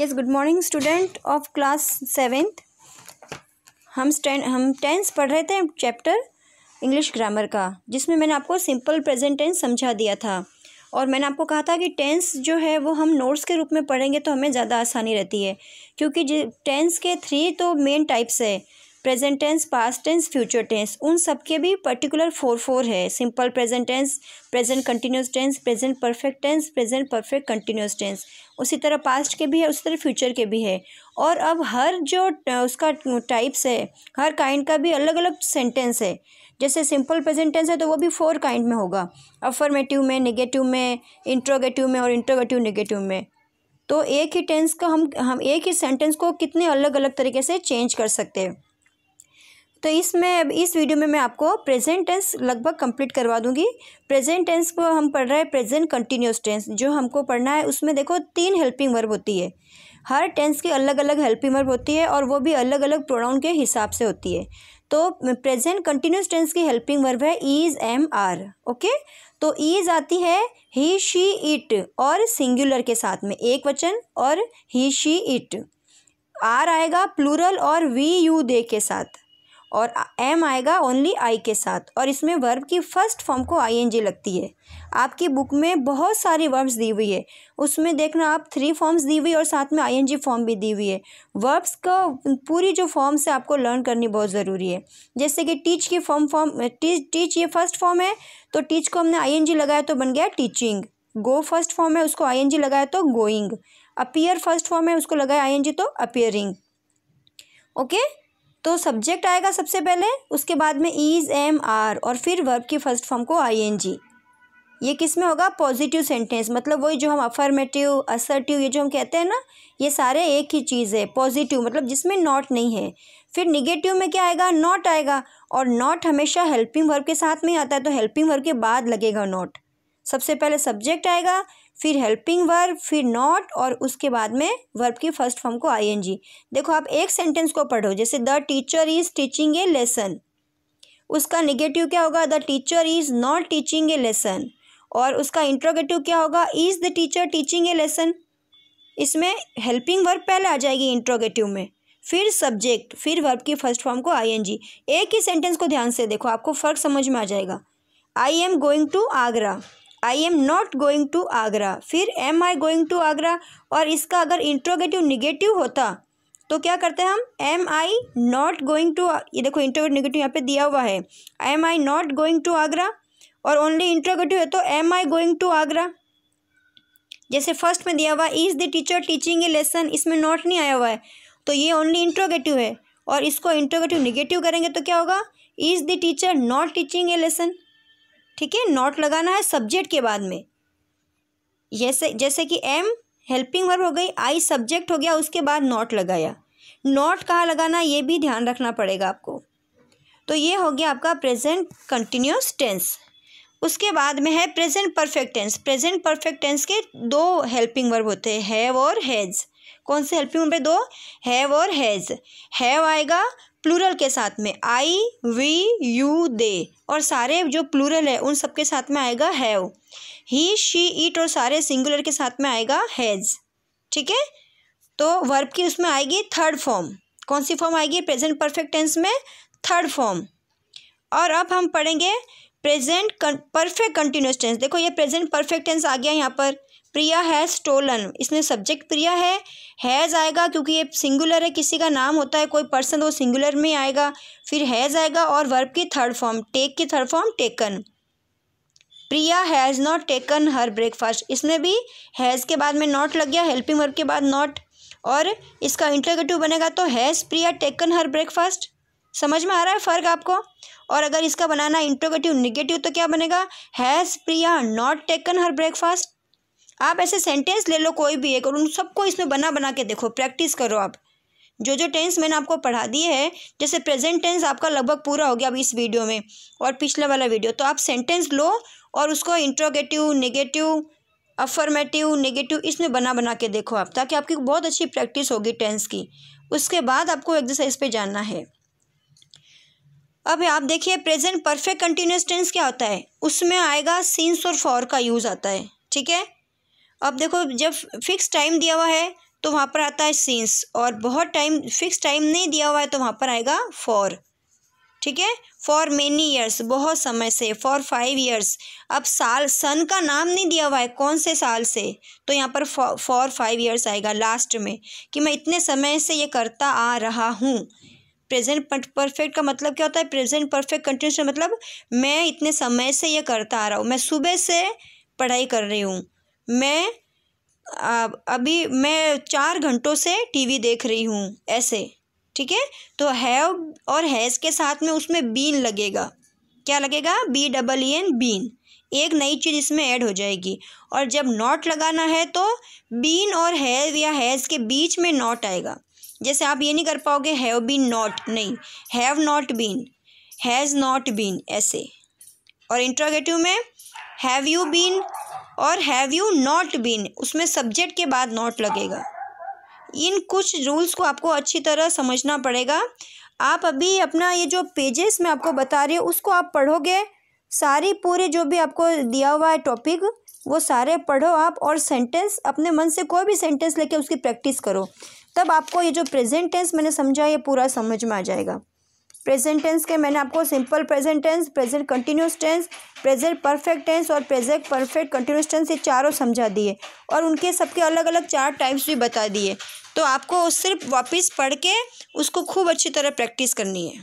Yes good morning student of class seventh हम stand हम tense पढ़ रहे थे चैप्टर इंग्लिश ग्रामर का, जिसमें मैंने आपको सिंपल प्रेजेंट टेंस समझा दिया था। और मैंने आपको कहा था कि टेंस जो है, वो हम नोट्स के रूप में पढ़ेंगे तो हमें ज़्यादा आसानी रहती है। क्योंकि टेंस के थ्री तो मेन टाइप्स है। Present tense past tense future tense उन सब के भी पर्टिकुलर फोर फोर है। Simple present tense present continuous tense present perfect tense present perfect continuous tense उसी तरह पास्ट के भी है, उसी तरह फ्यूचर के भी है। और अब हर जो उसका टाइप्स है, हर काइंड का भी अलग अलग सेंटेंस है। जैसे सिंपल प्रेजेंट टेंस है तो वो भी फोर काइंड में होगा। अफर्मेटिव में नेगेटिव में इंट्रोगेटिव में और इंट्रोगेटिव नेगेटिव में। तो एक ही टेंस का हम हम एक ही सेंटेंस को कितने अलग अलग तरीके से चेंज कर सकते हैं। तो इसमें इस वीडियो में मैं आपको प्रेजेंट टेंस लगभग कंप्लीट करवा दूँगी। प्रेजेंट टेंस को हम पढ़ रहे हैं प्रेजेंट कंटिन्यूस टेंस जो हमको पढ़ना है, उसमें देखो तीन हेल्पिंग वर्ब होती है। हर टेंस की अलग अलग हेल्पिंग वर्ब होती है और वो भी अलग अलग प्रोनाउन के हिसाब से होती है। तो प्रेजेंट कंटिन्यूस टेंस की हेल्पिंग वर्ब है ईज एम आर ओके तो ईज आती है ही शी इट और सिंगुलर के साथ में, एक वचन और ही शी इट आर आएगा प्लूरल और वी यू दे के साथ। और एम आएगा ओनली आई के साथ। और इसमें वर्ब की फ़र्स्ट फॉर्म को आई एन जी लगती है। आपकी बुक में बहुत सारी वर्ब्स दी हुई है। उसमें देखना, आप थ्री फॉर्म्स दी हुई और साथ में आई एन जी फॉर्म भी दी हुई है। वर्ब्स का, पूरी जो फॉर्म्स है, आपको लर्न करनी बहुत ज़रूरी है। जैसे कि टीच की फॉर्म फॉर्म टीच टीच ये फ़र्स्ट फॉर्म है तो टीच को हमने आई एन जी लगाया तो बन गया टीचिंग गो फ़र्स्ट फॉर्म है, उसको आई एन जी लगाया तो गोइंग अपियर फ़र्स्ट फॉर्म है, उसको लगाया आई एन जी तो अपियरिंग ओके okay? तो सब्जेक्ट आएगा सबसे पहले, उसके बाद में ईज एम आर और फिर वर्ब की फ़र्स्ट फॉर्म को आई एन जी ये किसमें होगा? पॉजिटिव सेंटेंस मतलब वही जो हम अफर्मेटिव असर्टिव ये जो हम कहते हैं ना, ये सारे एक ही चीज़ है पॉजिटिव मतलब जिसमें नॉट नहीं है। फिर निगेटिव में क्या आएगा? नॉट आएगा और नॉट हमेशा हेल्पिंग वर्ब के साथ में आता है तो हेल्पिंग वर्ब के बाद लगेगा नॉट सबसे पहले सब्जेक्ट आएगा फिर हेल्पिंग वर्ब फिर नॉट और उसके बाद में वर्ब की फ़र्स्ट फॉर्म को आईएनजी देखो आप एक सेंटेंस को पढ़ो, जैसे the teacher is teaching a lesson उसका निगेटिव क्या होगा? The teacher is not teaching a lesson और उसका इंट्रोगेटिव क्या होगा? Is the teacher teaching a lesson इसमें हेल्पिंग वर्ब पहले आ जाएगी इंट्रोगेटिव में. फिर सब्जेक्ट फिर वर्ब की फ़र्स्ट फॉर्म को आईएनजी एक ही सेंटेंस को ध्यान से देखो, आपको फ़र्क समझ में आ जाएगा. I am going to Agra I am not going to Agra फिर am I going to Agra और इसका अगर इंट्रोगेटिव निगेटिव होता तो क्या करते हैं हम? Am I not going to ये देखो इंट्रोगेटिव निगेटिव यहाँ पे दिया हुआ है। Am I not going to Agra और ओनली इंट्रोगेटिव है तो am I going to Agra जैसे फ़र्स्ट में दिया हुआ is the teacher teaching a lesson इसमें नॉट नहीं आया हुआ है। तो ये ओनली इंट्रोगेटिव है। और इसको इंट्रोगेटिव निगेटिव करेंगे तो क्या होगा? Is the teacher not teaching a lesson ठीक है नॉट लगाना है सब्जेक्ट के बाद में। जैसे जैसे कि एम हेल्पिंग वर्ब हो गई आई सब्जेक्ट हो गया, उसके बाद नॉट लगाया। नॉट कहाँ लगाना ये भी ध्यान रखना पड़ेगा आपको। तो ये हो गया आपका प्रेजेंट कंटिन्यूस टेंस उसके बाद में है present perfect tense present perfect tense के दो हेल्पिंग वर्ब होते हैं हैव और हैज़ कौन से हेल्पिंग वर्ब दो? हैव और हैज़ हैव आएगा प्लूरल के साथ में, आई, वी, यू, दे। और सारे जो प्लूरल है, उन सबके साथ में आएगा हैव। ही, शी ईट और सारे सिंगुलर के साथ में आएगा हैज़। ठीक है? तो वर्ब की उसमें आएगी थर्ड फॉर्म। कौन सी फॉर्म आएगी? प्रेजेंट परफेक्ट टेंस में थर्ड फॉर्म। और अब हम पढ़ेंगे प्रेजेंट परफेक्ट कंटिन्यूस टेंस देखो, ये प्रेजेंट परफेक्ट टेंस आ गया यहाँ पर। प्रिया हैज़ स्टोलन इसमें सब्जेक्ट प्रिया है। हैज़ आएगा क्योंकि ये सिंगुलर है, किसी का नाम होता है, कोई पर्सन वो सिंगुलर में आएगा, फिर हैज़ आएगा और वर्ब की थर्ड फॉर्म टेक की third form taken Priya has not taken her breakfast इसमें भी हैज़ के बाद में नॉट लग गया हेल्पिंग वर्ब के बाद नॉट और इसका इंटरगेटिव बनेगा तो has Priya taken her breakfast समझ में आ रहा है फ़र्क आपको? और अगर इसका बनाना इंट्रोगेटिव निगेटिव तो क्या बनेगा? Has Priya not taken her breakfast आप ऐसे सेंटेंस ले लो कोई भी एक और उन सबको इसमें बना बना के देखो प्रैक्टिस करो आप। जो जो टेंस मैंने आपको पढ़ा दिए है, जैसे प्रेजेंट टेंस आपका लगभग पूरा हो गया अब इस वीडियो में और पिछला वाला वीडियो तो आप सेंटेंस लो और उसको इंट्रोगेटिव नेगेटिव अफर्मेटिव नेगेटिव इसमें बना बना के देखो आप, ताकि आपकी बहुत अच्छी प्रैक्टिस होगी टेंस की। उसके बाद आपको एक्सरसाइज पे जानना है। अब, आप देखिए प्रेजेंट परफेक्ट कंटिन्यूस टेंस क्या होता है? उसमें आएगा सीन्स और फॉर का यूज़ आता है, ठीक है? अब देखो, जब फिक्स टाइम दिया हुआ है तो वहाँ पर आता है सीन्स और बहुत टाइम फिक्स टाइम नहीं दिया हुआ है तो वहाँ पर आएगा फॉर ठीक है? फॉर मेनी ईयर्स बहुत समय से फॉर फाइव ईयर्स अब साल सन का नाम नहीं दिया हुआ है, कौन से साल से? तो यहाँ पर फॉर फाइव ईयर्स आएगा लास्ट में, कि मैं इतने समय से ये करता आ रहा हूँ प्रेजेंट परफेक्ट का मतलब क्या होता है? प्रेजेंट परफेक्ट कंटिन्यूस मतलब मैं इतने समय से ये करता आ रहा हूँ। मैं सुबह से पढ़ाई कर रही हूँ। मैं अभी मैं चार घंटों से टीवी देख रही हूँ ऐसे, ठीक है? तो हैव और हैज़ के साथ में उसमें बीन लगेगा। क्या लगेगा? B double E N been एक नई चीज़ इसमें ऐड हो जाएगी। और जब नॉट लगाना है तो बीन और हैव या हैज़ के बीच में नॉट आएगा। जैसे आप ये नहीं कर पाओगे हैव बीन नॉट नहीं have not been has not been ऐसे। और इंट्रोगेटिव में हैव यू बीन और हैव यू नॉट बीन उसमें सब्जेक्ट के बाद नॉट लगेगा। इन कुछ रूल्स को आपको अच्छी तरह समझना पड़ेगा। आप अभी अपना ये जो पेजेस मैं आपको बता रही हूँ, उसको आप पढ़ोगे, सारी पूरी जो भी आपको दिया हुआ है टॉपिक वो सारे पढ़ो आप और सेंटेंस अपने मन से कोई भी सेंटेंस लेके उसकी प्रैक्टिस करो। तब आपको ये जो प्रेजेंट टेंस मैंने समझा ये पूरा समझ में आ जाएगा। प्रेजेंट टेंस के मैंने आपको simple present tense present continuous tense present perfect tense और प्रेजेंट परफेक्ट कंटिन्यूस टेंस ये चारों समझा दिए और उनके सबके अलग अलग चार टाइप्स भी बता दिए। तो आपको सिर्फ़ वापस पढ़ के उसको खूब अच्छी तरह प्रैक्टिस करनी है।